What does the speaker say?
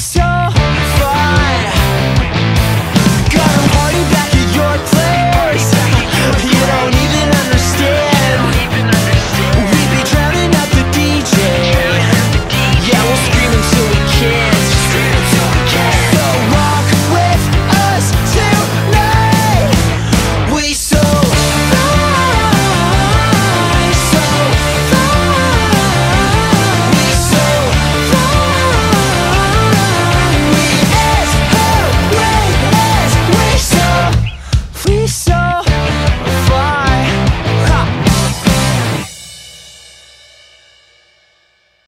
все